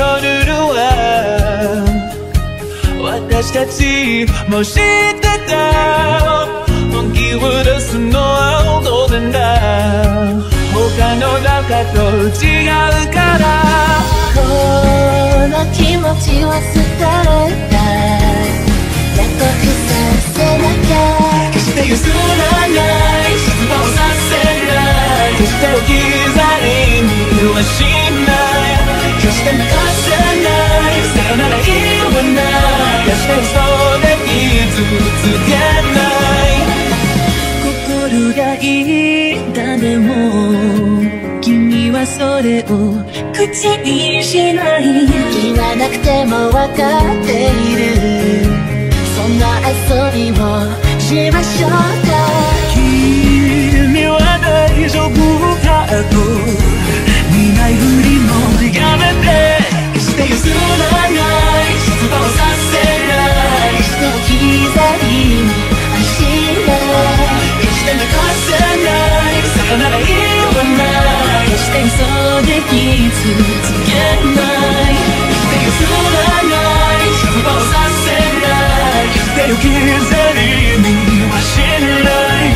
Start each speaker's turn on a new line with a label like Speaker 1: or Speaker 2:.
Speaker 1: のルールは私たちも知ってた本気を出すのは当然だ他の中と違うから。
Speaker 2: この気持ちは伝えた約束させなきゃ。
Speaker 1: 決して譲らない失望させない。決して起きない決して嘘で傷つけない心がいいだでも君はそれを口にしない
Speaker 2: 言わなくても分かっているそんな遊びをしましょうか
Speaker 1: 決して嘘で傷つけない。決して譲らない。失望させない。決して置き去りにはしない。